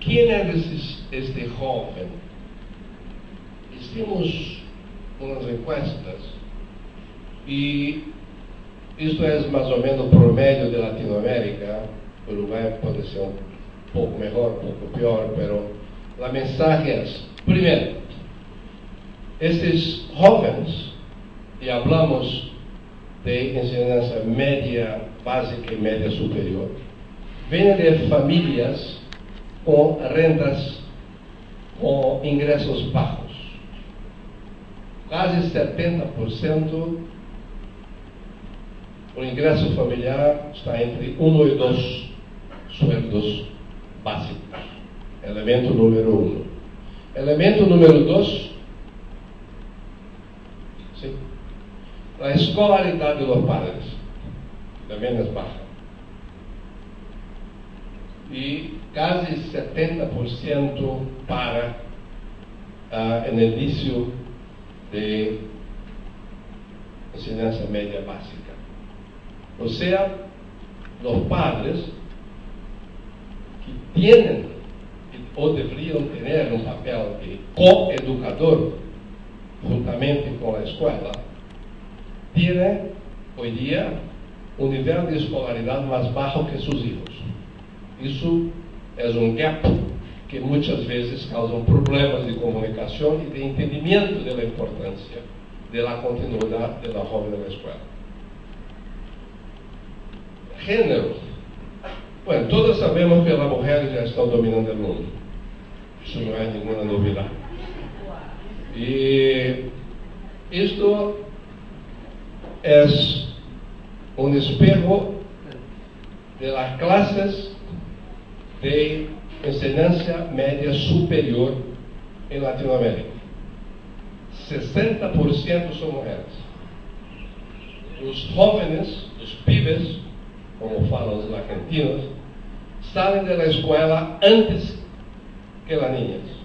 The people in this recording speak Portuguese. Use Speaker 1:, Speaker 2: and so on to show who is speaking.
Speaker 1: ¿Quién eres este joven? Hicimos unas encuestas y esto es más o menos promedio de Latinoamérica, Uruguay puede ser un poco mejor, un poco peor, pero la mensaje es, primero, estos jóvenes, y hablamos de enseñanza media, básica y media superior, vienen de familias com rendas, com ingressos baixos. Quase 70% o ingresso familiar está entre um e dois sueldos básicos. Elemento número um. Elemento número dois. Sim. A escolaridade dos padres também é baixa. E quase 70% para uh, no início de ensinança média básica. Ou seja, os padres que têm ou deveriam ter um papel de coeducador, juntamente com a escola, têm hoje dia um nível de escolaridade mais baixo que seus filhos. Isso é um gap que muitas vezes causa problemas de comunicação e de entendimento da importância da continuidade da jovem na escola gênero. Todos sabemos que as mulheres já estão dominando o mundo. Isso não é nenhuma novidade. E isto é um espejo das classes de ensinança média superior em Latinoamérica. 60% são mulheres. Os jovens, os pibes, como falam os argentinos, saem da escola antes que as niñas.